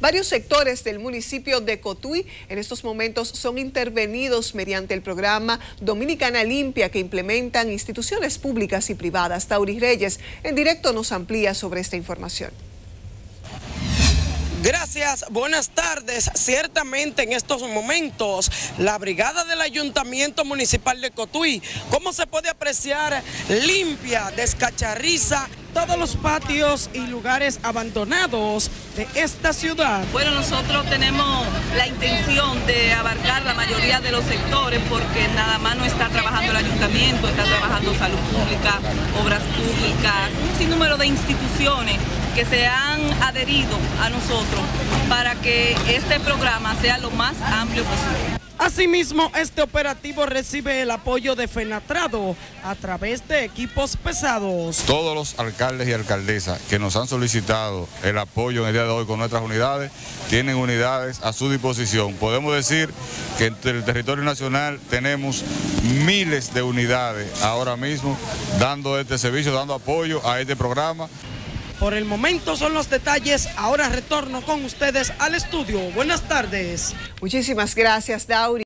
Varios sectores del municipio de Cotuí en estos momentos son intervenidos mediante el programa Dominicana Limpia que implementan instituciones públicas y privadas. Tauri Reyes en directo nos amplía sobre esta información. Gracias, buenas tardes. Ciertamente en estos momentos la brigada del Ayuntamiento Municipal de Cotuí, ¿cómo se puede apreciar? Limpia, descacharriza todos los patios y lugares abandonados de esta ciudad. Bueno, nosotros tenemos la intención de abarcar la mayoría de los sectores porque nada más no está trabajando el ayuntamiento, está trabajando salud pública, obras públicas, un sinnúmero de instituciones que se han adherido a nosotros para que este programa sea lo más amplio posible. Asimismo, este operativo recibe el apoyo de Fenatrado a través de equipos pesados. Todos los alcaldes y alcaldesas que nos han solicitado el apoyo en el día de hoy con nuestras unidades, tienen unidades a su disposición. Podemos decir que en el territorio nacional tenemos miles de unidades ahora mismo dando este servicio, dando apoyo a este programa. Por el momento son los detalles. Ahora retorno con ustedes al estudio. Buenas tardes. Muchísimas gracias, Dauri.